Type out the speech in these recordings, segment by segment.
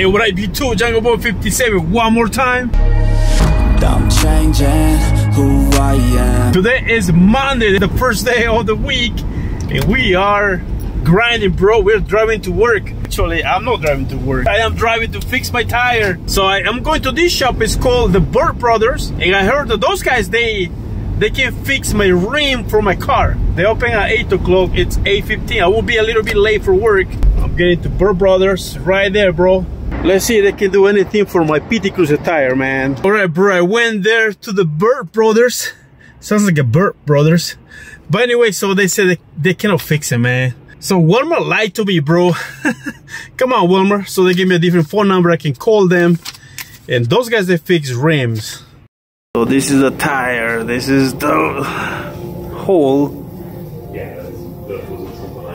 Hey, what I be too, Jungle Boy 57, one more time. I'm changing who I am. Today is Monday, the first day of the week, and we are grinding, bro. We're driving to work. Actually, I'm not driving to work. I am driving to fix my tire. So I am going to this shop. It's called the Burt Brothers, and I heard that those guys they they can fix my rim for my car. They open at 8 o'clock. It's 8.15. I will be a little bit late for work. I'm getting to Burt Brothers right there, bro. Let's see if they can do anything for my PT Cruiser tire, man. All right, bro, I went there to the Burt Brothers. Sounds like a Burt Brothers. But anyway, so they said they, they cannot fix it, man. So Walmart lied to me, bro. Come on, Walmart. So they gave me a different phone number. I can call them. And those guys, they fix rims. So this is the tire. This is the hole.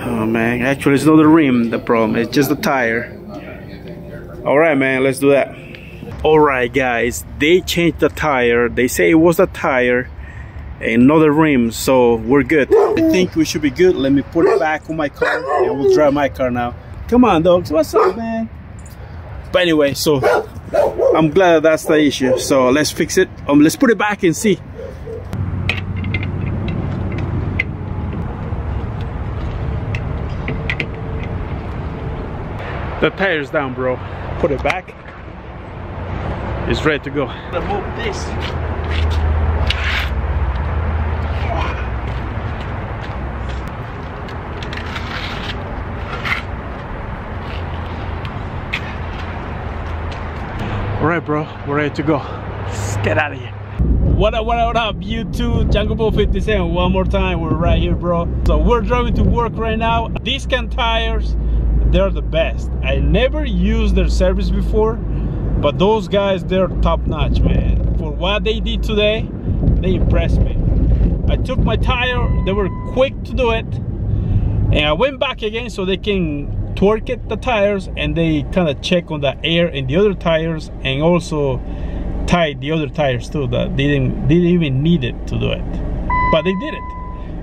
Oh man, actually it's not the rim the problem. It's just the tire. All right, man, let's do that. All right, guys, they changed the tire. They say it was the tire and not the rim, so we're good. I think we should be good. Let me put it back on my car and we'll drive my car now. Come on, dogs. What's up, man? But anyway, so I'm glad that's the issue. So let's fix it. Um, let's put it back and see. The tire's down, bro. Put it back. It's ready to go. Move this. All right, bro, we're ready to go. Let's get out of here. What up, what up, what up, YouTube? Jungle Boy 57, one more time, we're right here, bro. So we're driving to work right now. These can tires, they're the best. I never used their service before, but those guys, they're top notch, man. For what they did today, they impressed me. I took my tire, they were quick to do it, and I went back again so they can torque it the tires and they kind of check on the air in the other tires and also tie the other tires too that they didn't didn't even need it to do it but they did it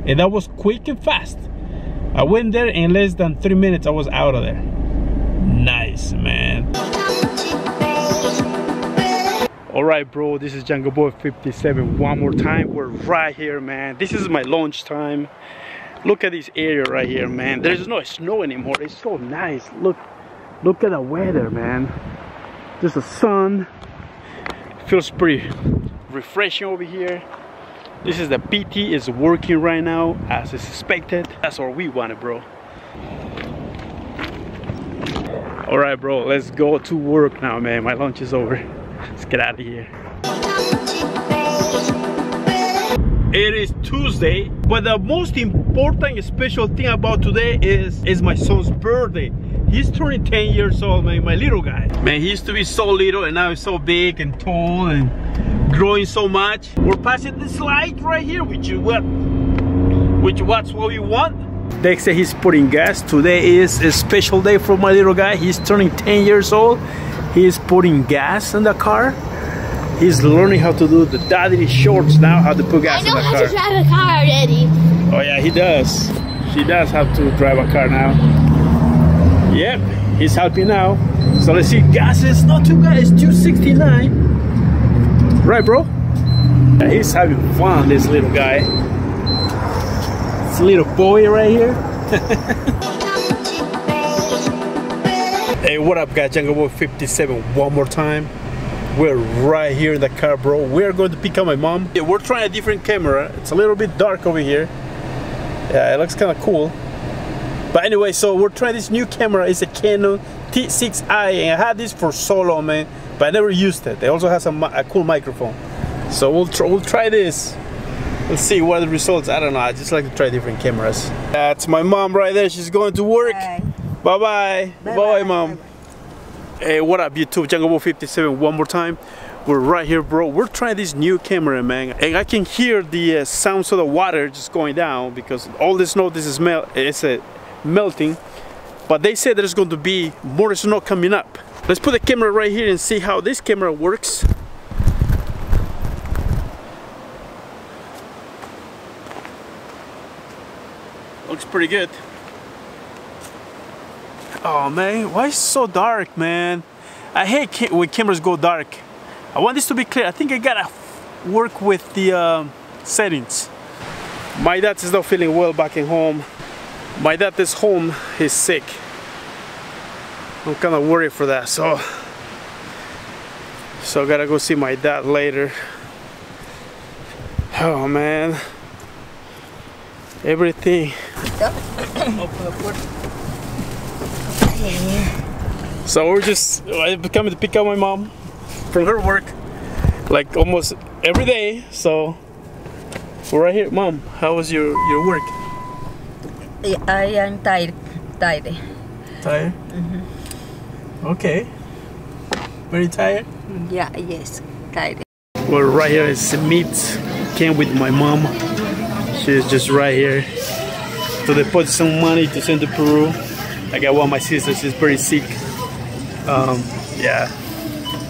and that was quick and fast i went there in less than three minutes i was out of there. Nice man. All right bro this is jungle boy 57 one more time we're right here man. This is my launch time. Look at this area right here man. There's no snow anymore. It's so nice. Look look at the weather man. There's the sun. Feels pretty refreshing over here this is the pt is working right now as is expected. That's what we wanted bro. All right bro let's go to work now man. My lunch is over. Let's get out of here. It is Tuesday, but the most important special thing about today is is my son's birthday. He's turning 10 years old, man, my little guy. Man, he used to be so little and now he's so big and tall and growing so much. We're passing this light right here, which is what which what's what we want. They say he's putting gas. Today is a special day for my little guy. He's turning 10 years old. He's putting gas in the car He's learning how to do the daddy shorts now, how to put gas in the car. I know how to drive a car already. Oh yeah, he does. She does have to drive a car now. Yep, he's helping now. So let's see, gas is not too bad, it's 269. Right, bro? Yeah, he's having fun, this little guy. This little boy right here. hey, what up guys, Jungle Boy 57 one more time we're right here in the car bro we're going to pick up my mom yeah, we're trying a different camera it's a little bit dark over here yeah it looks kind of cool but anyway so we're trying this new camera. It's a Canon T6i and I had this for so long man but I never used it. It also has a, a cool microphone. So we'll, tr we'll try this. Let's see what are the results I don't know I just like to try different cameras. That's my mom right there she's going to work. Bye. Bye bye, bye, bye mom. Hey, what up YouTube? Jungle Boy 57 one more time. We're right here, bro. We're trying this new camera, man. And I can hear the uh, sounds of the water just going down because all the snow, this is mel it's uh, melting. But they said there's going to be more snow coming up. Let's put the camera right here and see how this camera works. Looks pretty good. Oh man, why is so dark, man? I hate ca when cameras go dark. I want this to be clear. I think I gotta work with the uh, settings. My dad is not feeling well back in home. My dad is home, he's sick. I'm kind of worried for that, so so I gotta go see my dad later. Oh man, everything. So we're just I'm coming to pick up my mom from her work, like almost every day. So we're right here, mom. How was your your work? I am tired. Tired. Tired. Okay. Very tired. Yeah, yes, tired. Well, right here is meet. Came with my mom. She's just right here So they put some money to send to Peru. I got one of my sisters. She's pretty sick. Um, yeah.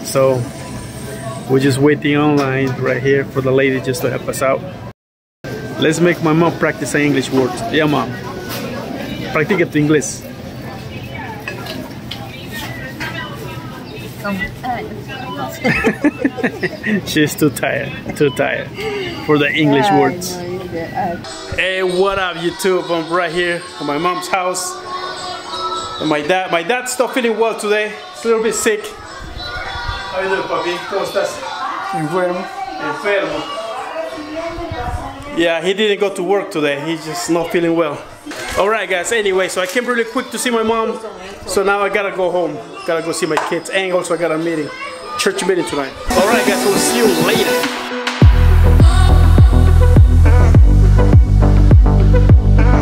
So we're just waiting online right here for the lady just to help us out. Let's make my mom practice English words. Yeah, mom. Practica tu inglés. She's too tired. Too tired for the English words. Hey, what up, YouTube? I'm right here at my mom's house. And my dad, my dad's not feeling well today. He's a little bit sick. How you doing, papi? ¿Cómo estás? Enfermo. Enfermo. Yeah, he didn't go to work today. He's just not feeling well. All right, guys. Anyway, so I came really quick to see my mom. So now I gotta go home. Gotta go see my kids, and also I got a meeting, church meeting tonight. All right, guys. We'll see you later.